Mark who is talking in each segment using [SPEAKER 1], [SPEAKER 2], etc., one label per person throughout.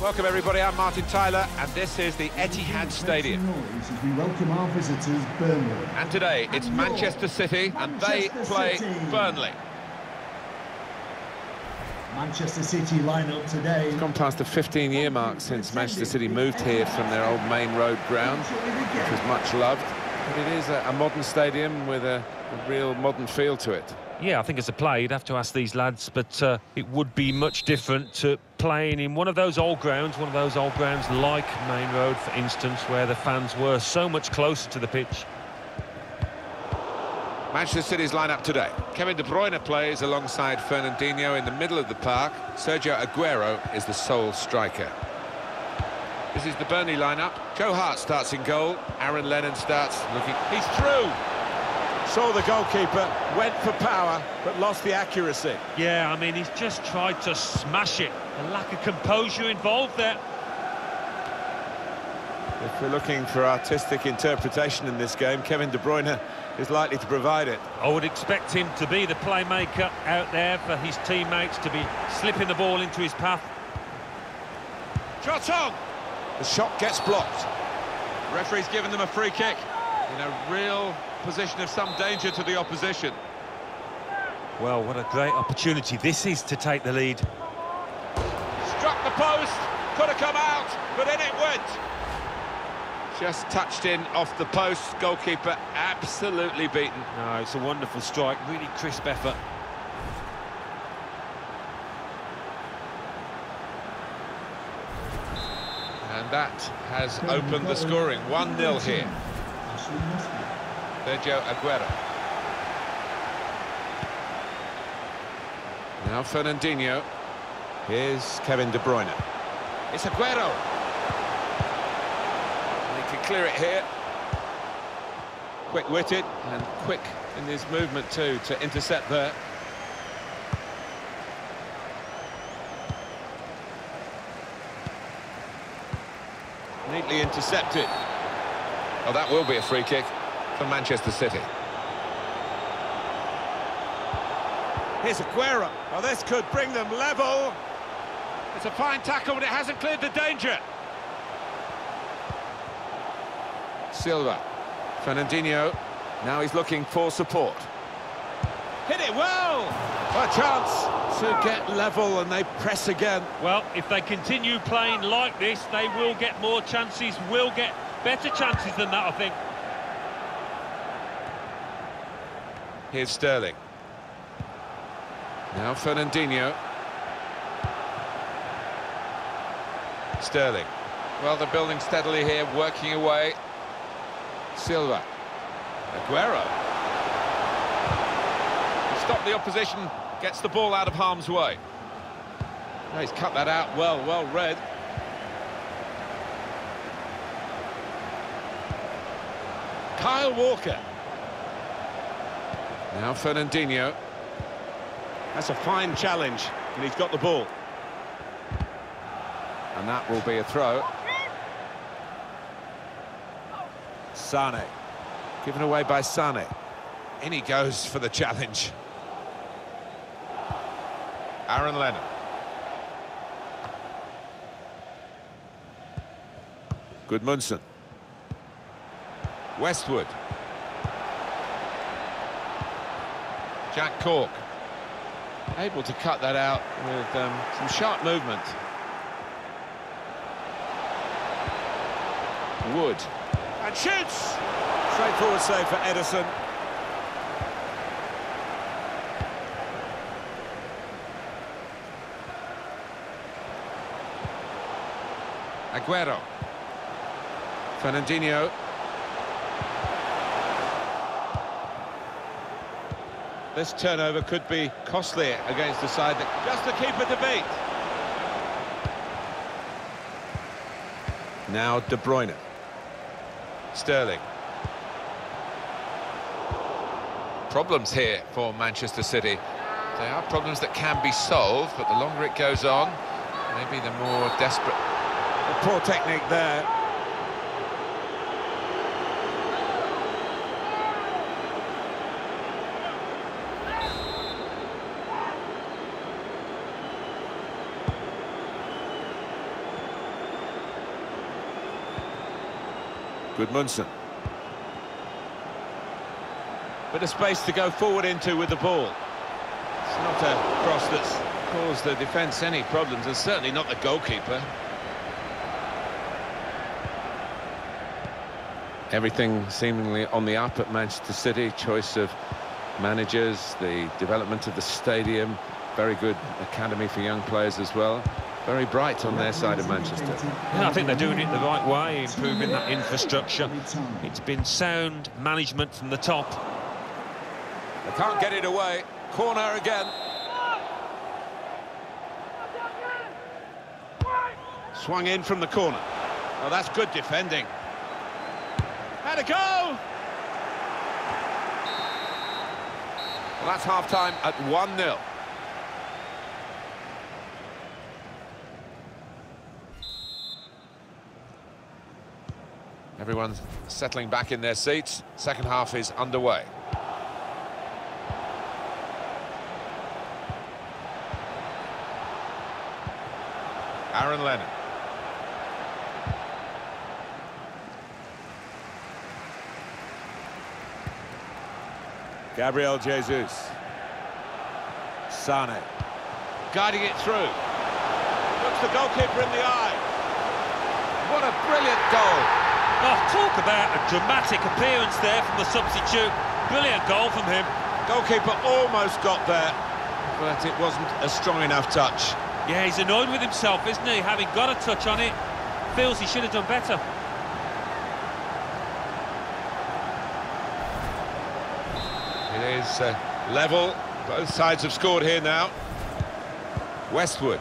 [SPEAKER 1] Welcome everybody, I'm Martin Tyler and this is the Etihad Stadium.
[SPEAKER 2] We welcome our visitors, Burnley.
[SPEAKER 1] And today it's Manchester City and they play Burnley.
[SPEAKER 2] Manchester City line-up today.
[SPEAKER 3] Gone past the 15-year mark since Manchester City moved here from their old Maine Road ground, which was much loved. But it is a, a modern stadium with a, a real modern feel to it.
[SPEAKER 4] Yeah, I think as a player, you'd have to ask these lads, but uh, it would be much different to playing in one of those old grounds, one of those old grounds like Maine Road, for instance, where the fans were so much closer to the pitch.
[SPEAKER 1] Manchester City's lineup today. Kevin De Bruyne plays alongside Fernandinho in the middle of the park. Sergio Aguero is the sole striker. This is the Burnley lineup. Joe Hart starts in goal. Aaron Lennon starts looking... He's through!
[SPEAKER 3] Saw the goalkeeper, went for power, but lost the accuracy.
[SPEAKER 4] Yeah, I mean, he's just tried to smash it. A lack of composure involved there.
[SPEAKER 3] If we're looking for artistic interpretation in this game, Kevin De Bruyne is likely to provide it.
[SPEAKER 4] I would expect him to be the playmaker out there for his teammates to be slipping the ball into his path.
[SPEAKER 1] Shot on!
[SPEAKER 3] The shot gets blocked.
[SPEAKER 1] Referee's given them a free kick in a real position of some danger to the opposition.
[SPEAKER 4] Well, what a great opportunity this is to take the lead.
[SPEAKER 1] Struck the post, could have come out, but in it went. Just touched in off the post, goalkeeper absolutely beaten.
[SPEAKER 4] No, it's a wonderful strike, really crisp effort.
[SPEAKER 1] And that has opened the scoring. 1-0 here.
[SPEAKER 2] Ashley
[SPEAKER 1] Sergio Aguero. Now Fernandinho.
[SPEAKER 3] Here's Kevin De Bruyne.
[SPEAKER 1] It's Aguero. And he can clear it here.
[SPEAKER 3] Quick-witted and quick in his movement too to intercept there. Neatly intercepted.
[SPEAKER 1] Oh, that will be a free kick for Manchester City.
[SPEAKER 3] Here's Aguero. Oh, this could bring them level.
[SPEAKER 1] It's a fine tackle, but it hasn't cleared the danger. Silva.
[SPEAKER 3] Fernandinho, now he's looking for support. Hit it well! A chance to get level and they press again.
[SPEAKER 4] Well, if they continue playing like this, they will get more chances, will get better chances than that, I think.
[SPEAKER 1] Here's Sterling. Now Fernandinho. Sterling. Well, they're building steadily here, working away. Silva. Aguero. Stop the opposition, gets the ball out of harm's way. Oh, he's cut that out well, well read. Kyle Walker. Now Fernandinho.
[SPEAKER 3] That's a fine challenge, and he's got the ball. That will be a throw. Sane. Given away by Sane.
[SPEAKER 1] In he goes for the challenge. Aaron Lennon.
[SPEAKER 3] Gudmundsson.
[SPEAKER 1] Westwood. Jack Cork. Able to cut that out with um, some sharp movement. Wood.
[SPEAKER 3] And shoots! Straightforward save for Ederson.
[SPEAKER 1] Aguero. Fernandinho. This turnover could be costly against the side that just to keep a debate.
[SPEAKER 3] Now De Bruyne.
[SPEAKER 1] Sterling. Problems here for Manchester City. They are problems that can be solved, but the longer it goes on, maybe the more desperate.
[SPEAKER 3] Poor technique there.
[SPEAKER 1] Gudmundsson. Bit of space to go forward into with the ball. It's not a cross that's caused the defence any problems, and certainly not the goalkeeper.
[SPEAKER 3] Everything seemingly on the up at Manchester City. Choice of managers, the development of the stadium, very good academy for young players as well. Very bright on their side of Manchester.
[SPEAKER 4] Yeah, I think they're doing it the right way, improving that infrastructure. It's been sound management from the top.
[SPEAKER 1] They can't get it away. Corner again. Swung in from the corner. Oh, that's good defending. Had a go! Well, that's half-time at 1-0. Everyone's settling back in their seats. Second half is underway. Aaron Lennon. Gabriel Jesus. Sane. Guiding it through. Looks the goalkeeper in the eye. What a brilliant goal.
[SPEAKER 4] Oh, talk about a dramatic appearance there from the substitute. Brilliant goal from him.
[SPEAKER 1] Goalkeeper almost got there, but it wasn't a strong enough touch.
[SPEAKER 4] Yeah, he's annoyed with himself, isn't he? Having got a touch on it, feels he should have done better.
[SPEAKER 1] It is uh, level. Both sides have scored here now. Westwood.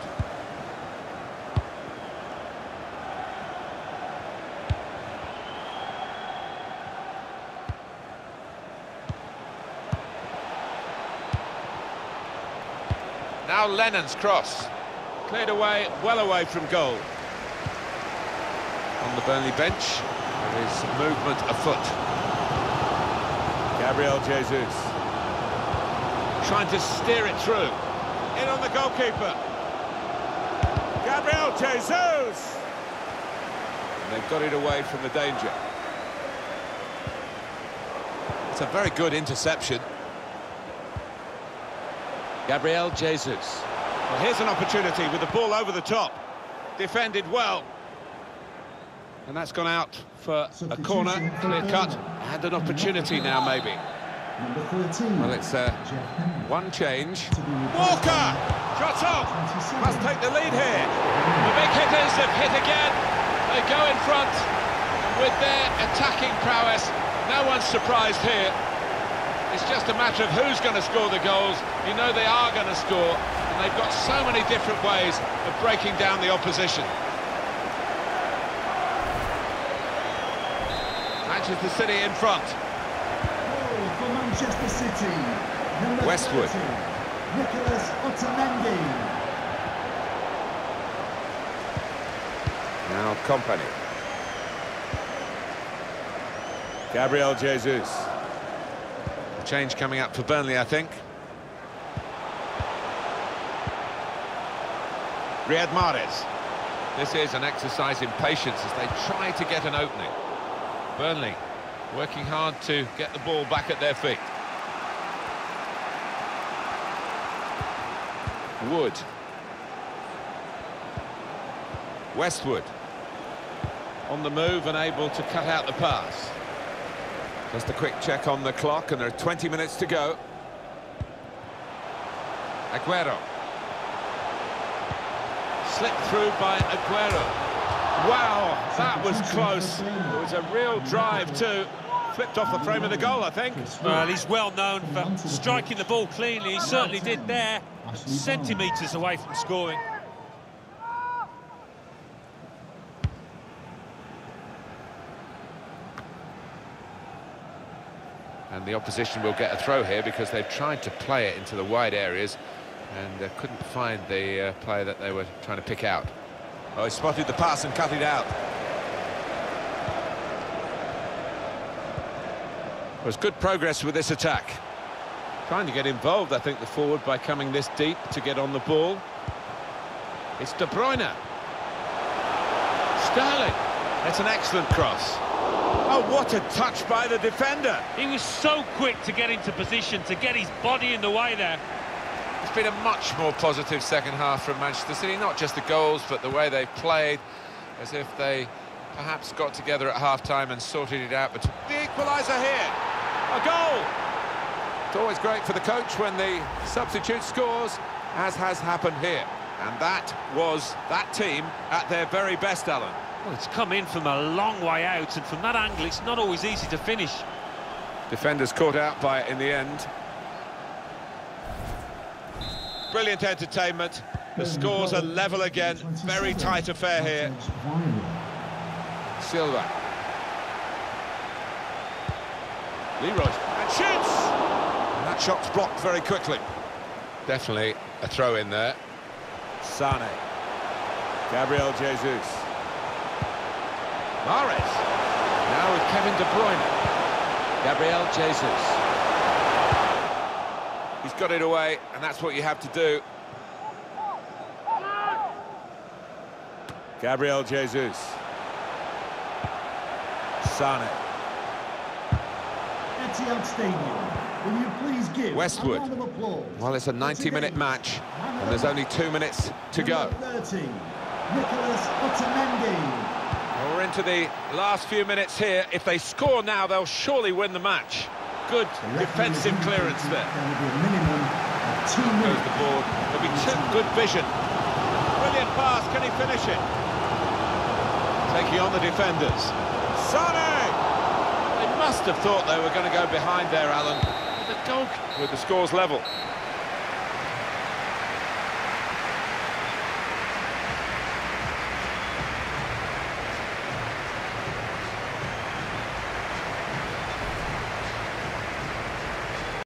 [SPEAKER 1] Now Lennon's cross. Cleared away, well away from goal. On the Burnley bench, there is movement afoot. Gabriel Jesus. Trying to steer it through. In on the goalkeeper. Gabriel Jesus! And they've got it away from the danger. It's a very good interception. Gabriel Jesus. Well, here's an opportunity with the ball over the top. Defended well. And that's gone out for a corner, clear cut, and an opportunity now maybe.
[SPEAKER 2] Number 13.
[SPEAKER 1] Well, it's uh, one change.
[SPEAKER 2] To be replaced
[SPEAKER 1] Walker!
[SPEAKER 2] by
[SPEAKER 1] Shots up!
[SPEAKER 2] 27.
[SPEAKER 1] Must take the lead here. The big hitters have hit again. They go in front with their attacking prowess. No one's surprised here. It's just a matter of who's going to score the goals. You know they are going to score, and they've got so many different ways of breaking down the opposition. Manchester City in front.
[SPEAKER 2] Goal for Manchester City. Number
[SPEAKER 1] Westwood.
[SPEAKER 2] 30, Nicolas Otamendi.
[SPEAKER 1] Now Kompany. Gabriel Jesus. Change coming up for Burnley, I think. Riyad Mahrez. This is an exercise in patience as they try to get an opening. Burnley working hard to get the ball back at their feet. Wood. Westwood. On the move and able to cut out the pass. Just a quick check on the clock and there are 20 minutes to go. Aguero. Slipped through by Aguero. Wow, that was close. It was a real drive too. Flipped off the frame of the goal, I think.
[SPEAKER 4] Well, he's well known for striking the ball cleanly. He certainly did there. Centimetres away from scoring.
[SPEAKER 1] And the opposition will get a throw here because they've tried to play it into the wide areas and uh, couldn't find the uh, player that they were trying to pick out. Oh, he spotted the pass and cut it out. Was good progress with this attack. Trying to get involved, I think, the forward by coming this deep to get on the ball. It's De Bruyne. Sterling. That's an excellent cross. Oh, what a touch by the defender.
[SPEAKER 4] He was so quick to get into position, to get his body in the way there.
[SPEAKER 1] It's been a much more positive second half from Manchester City, not just the goals, but the way they've played, as if they perhaps got together at half-time and sorted it out. But the equaliser here, a goal! It's always great for the coach when the substitute scores, as has happened here. And that was that team at their very best, Alan.
[SPEAKER 4] Well, it's come in from a long way out, and from that angle, it's not always easy to finish.
[SPEAKER 1] Defenders caught out by it in the end. Brilliant entertainment. The scores are level again. Very tight affair here. Silva. Leroy. And shoots! And that shot's blocked very quickly. Definitely a throw in there. Sane. Gabriel Jesus. Mahrez. Now with Kevin De Bruyne. Gabriel Jesus. He's got it away, and that's what you have to do. Gabriel Jesus. Sane.
[SPEAKER 2] Etihad Stadium. Will you please give
[SPEAKER 1] Westwood.
[SPEAKER 2] a round of applause
[SPEAKER 1] Well, it's a 90-minute match, and there's only two minutes to go.
[SPEAKER 2] Number 30, Nicolas Otamendi.
[SPEAKER 1] Well, we're into the last few minutes here. If they score now, they'll surely win the match. Good defensive clearance there.
[SPEAKER 2] There will be a minimum two
[SPEAKER 1] Goes
[SPEAKER 2] minutes.
[SPEAKER 1] the board. There'll be two good vision. Brilliant pass. Can he finish it? Taking on the defenders. Sane! They must have thought they were going to go behind there, Alan. The goal with the scores level.